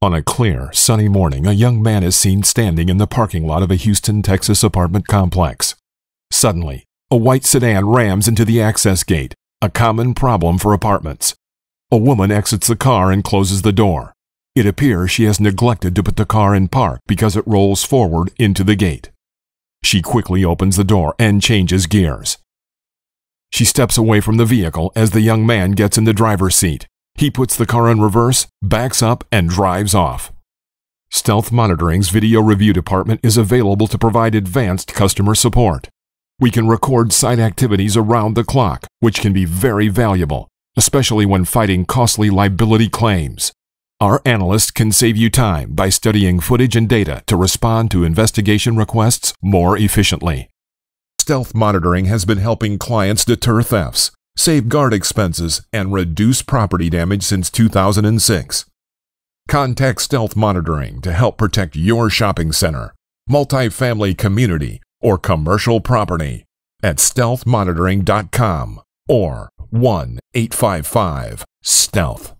On a clear, sunny morning, a young man is seen standing in the parking lot of a Houston, Texas apartment complex. Suddenly, a white sedan rams into the access gate, a common problem for apartments. A woman exits the car and closes the door. It appears she has neglected to put the car in park because it rolls forward into the gate. She quickly opens the door and changes gears. She steps away from the vehicle as the young man gets in the driver's seat. He puts the car in reverse, backs up, and drives off. Stealth Monitoring's video review department is available to provide advanced customer support. We can record site activities around the clock, which can be very valuable, especially when fighting costly liability claims. Our analysts can save you time by studying footage and data to respond to investigation requests more efficiently. Stealth Monitoring has been helping clients deter thefts, safeguard expenses, and reduce property damage since 2006. Contact Stealth Monitoring to help protect your shopping center, multifamily community, or commercial property at stealthmonitoring.com or 1 855 STEALTH.